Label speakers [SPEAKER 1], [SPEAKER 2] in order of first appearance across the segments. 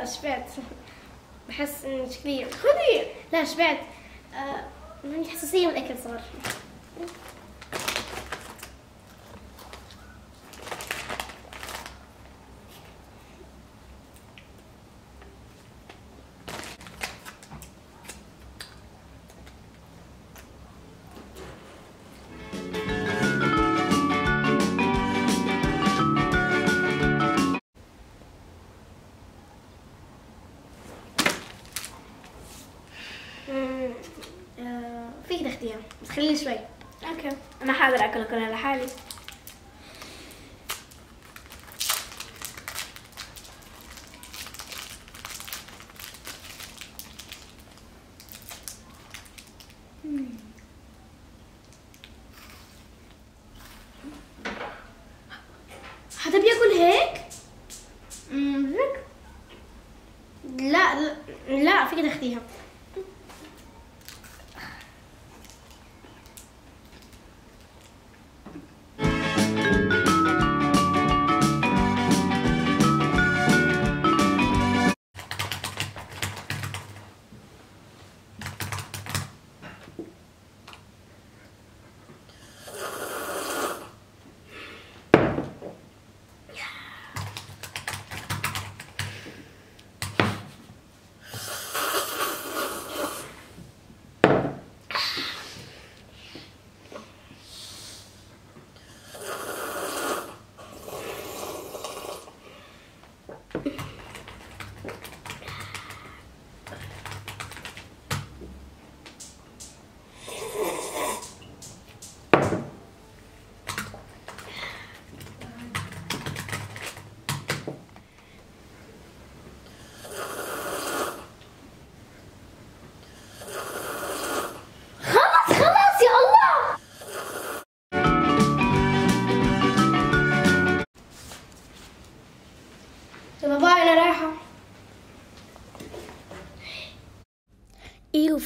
[SPEAKER 1] لا شبعت. بحس إنه شكلي خذي! لا شبعت. آه، عندي حساسية من الأكل صار
[SPEAKER 2] أوكي. أنا حاضر أكل كلها لحالي.
[SPEAKER 1] حدا بياكل هيك؟ لا لا, لا فيك تاخديها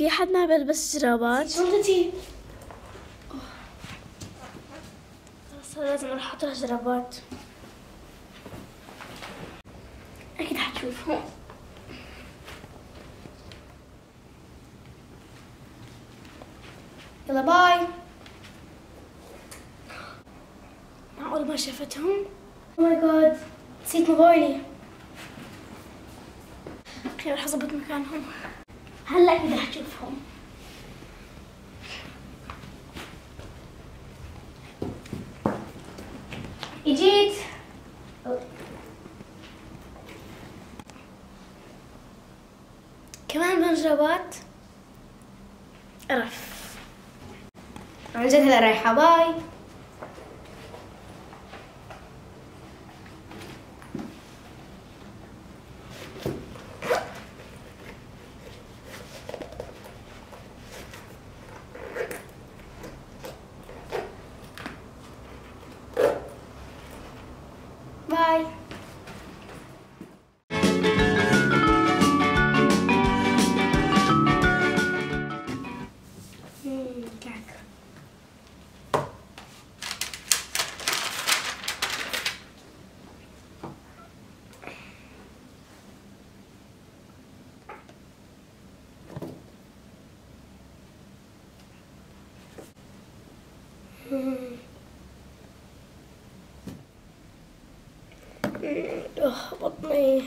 [SPEAKER 2] في حد ما بيلبس جرابات؟
[SPEAKER 1] شنطتي
[SPEAKER 2] خلاص لازم أروح أحط لها جرابات.
[SPEAKER 1] أكيد حتشوفهم يلا bye.
[SPEAKER 2] معقول ما شافتهم؟
[SPEAKER 1] oh my God نسيت موبايلي.
[SPEAKER 2] okay رح أظبط مكانهم.
[SPEAKER 1] هلا أكيد رح تشوفهم إجيت.
[SPEAKER 2] كمان بدهم جرابات
[SPEAKER 1] قرف عن جد هلا رايحة. bye bye. أخ بطني.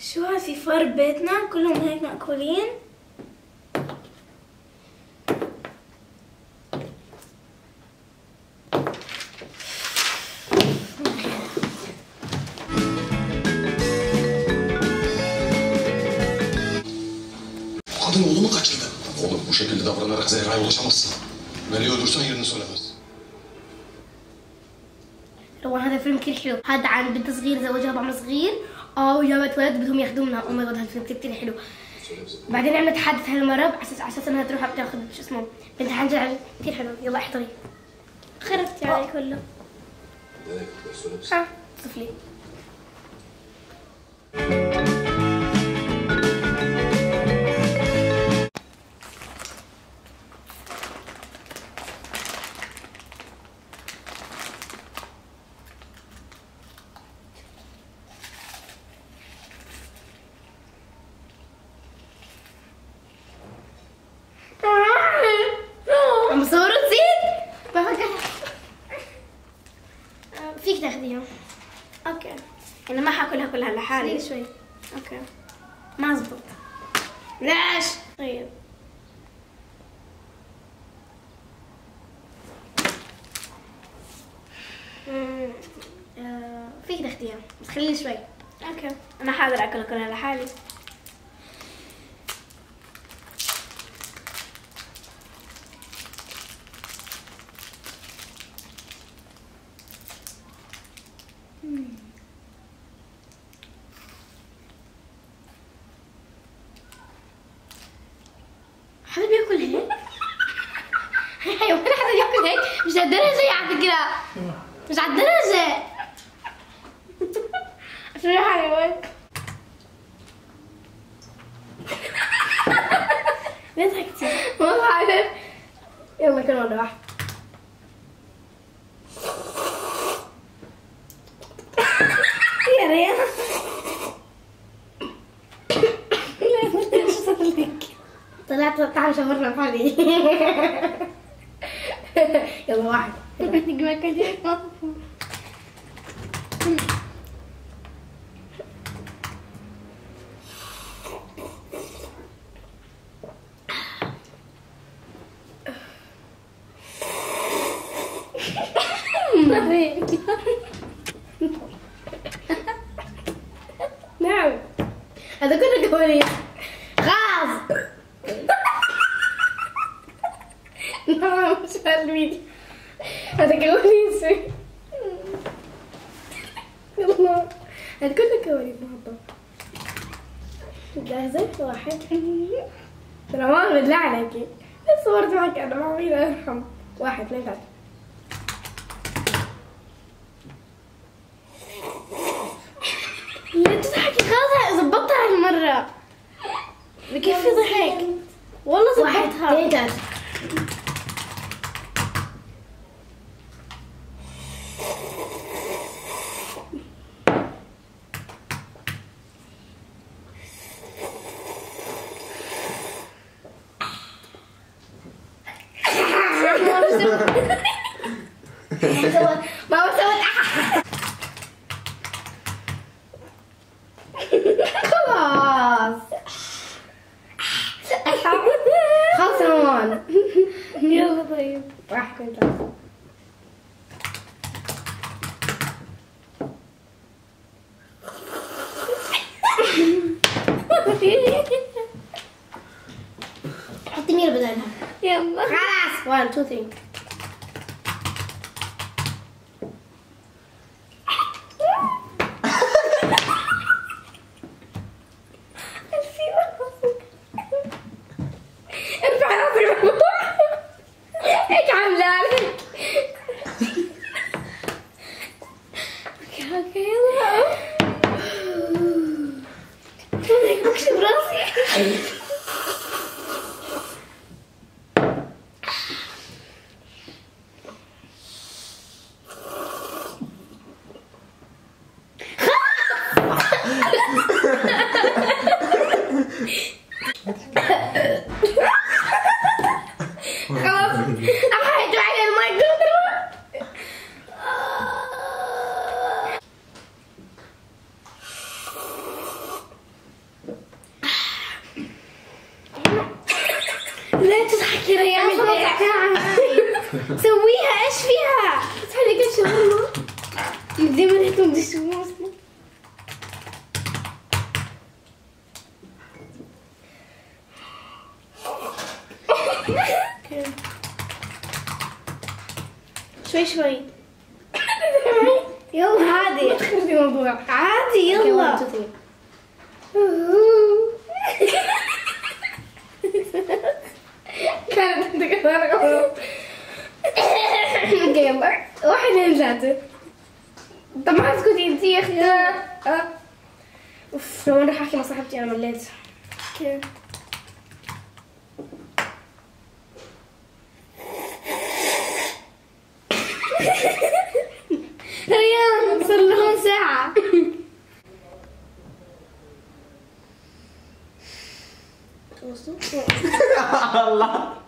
[SPEAKER 2] شو في فار ببيتنا كلهم هيك مأكولين
[SPEAKER 3] Kadın oğlumu kaçırdı. Oğlum bu şekilde davranarak Zehra'ya ulaşamazsın. Veriyordur yerini söylemez.
[SPEAKER 1] روان هذا فيلم كثير حلو. هذا عن بنت صغيرة زوجها بعمر صغير. آه وجابت ولد بدهم ياخذوه منها أو ماي جاد هذا الفيلم كثير كثير حلو. بعدين عملت حادث هالمرة على أساس على أساس إنها تروح بتاخذ شو اسمه؟ بنتها عن جد كثير حلو. يلا احضري. خربتي علي كله ها طفلي
[SPEAKER 2] كلها لحالي؟
[SPEAKER 1] شوي شوي.
[SPEAKER 2] okay. ما زبط
[SPEAKER 1] ليش؟
[SPEAKER 2] طيب.
[SPEAKER 1] آه، فيك تاخذيها بس خليني شوي.
[SPEAKER 2] okay. أنا حاضر اكلها كلها لحالي
[SPEAKER 1] حدا بياكل هيك؟ أيوه ولا حدا بياكل هيك مش لهالدرجة على فكرة. مش على الدرجة.
[SPEAKER 2] شو حالي وين ليه ضحكتي؟
[SPEAKER 1] ما بعرف. يلا كل مرة واحد.
[SPEAKER 2] يا ريان لا شو صار لك؟
[SPEAKER 1] طلعت تعال شهرنا بحالي يلا واحد
[SPEAKER 2] بدك ما كنت
[SPEAKER 1] نعم هذا كله كواليس خلاص نعم مش الفيديو هذا كواليس يلا. هذا كله كواليس محطة جاهزة؟ واحد. ترى ما بالله عليكي. صورت معك أنا. ما مين ارحم واحد اثنين ثلاثة لا تضحكي. خلاص ظبطتها هالمرة بكفي ضحك. والله
[SPEAKER 2] واحد،
[SPEAKER 1] ظبطتها
[SPEAKER 2] اثنين، ثلاثة.
[SPEAKER 1] ما سوت أحد خلاص خلاص روان
[SPEAKER 2] يلا طيب
[SPEAKER 1] واحد one, two,
[SPEAKER 2] three.
[SPEAKER 1] خلاص أحد على المايك
[SPEAKER 2] لا تضحكي ريان
[SPEAKER 1] سويها إيش فيها؟
[SPEAKER 2] تعالي كل شغله ديما هيك شوي شوي. يلا عادي
[SPEAKER 1] في موضوع
[SPEAKER 2] عادي يلا.
[SPEAKER 1] كانت عندك okay يلا. واحد اثنين ثلاثة. طب ما تسكتي انتي يا أختي. أه. أوف لو راح أحكي مع صاحبتي أنا مليت.
[SPEAKER 2] okay. ريان صار لهم ساعة
[SPEAKER 3] الله.